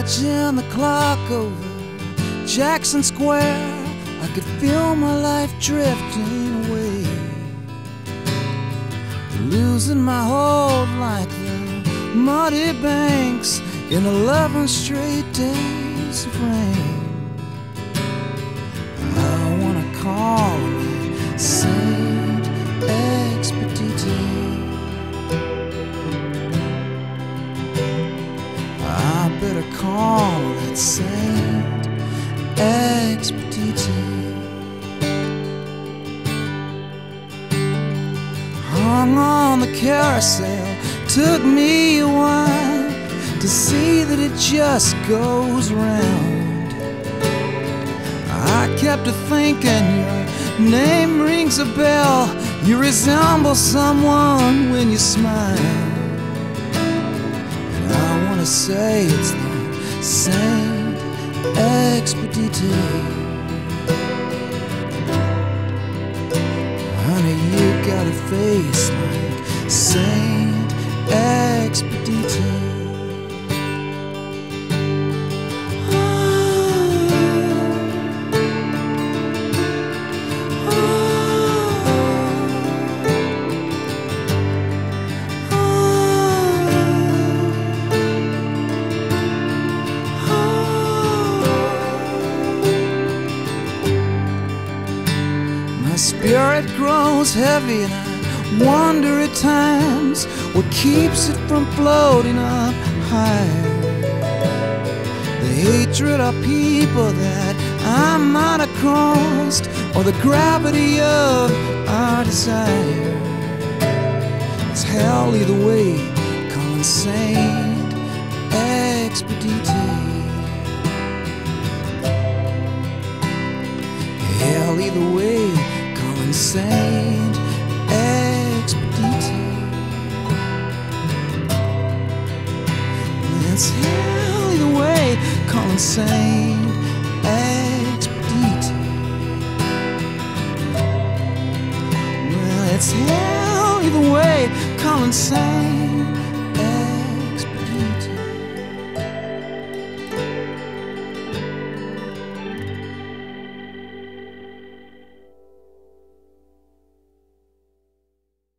Watching the clock over Jackson Square, I could feel my life drifting away. Losing my hold like the muddy banks in 11 straight days of rain. Call it Saint Expedite. Hung on the carousel, took me a while to see that it just goes round. I kept a thinking your name rings a bell. You resemble someone when you smile. And I wanna say it's the Saint Expedite. Honey, you got a face like spirit grows heavy and I wonder at times what keeps it from floating up higher. The hatred of people that I might have crossed, or the gravity of our desire. It's hell either way, Saint Expedite. Saint Expedite. It's hell either way, calling Saint Expedite. Well, it's hell either way, calling Saint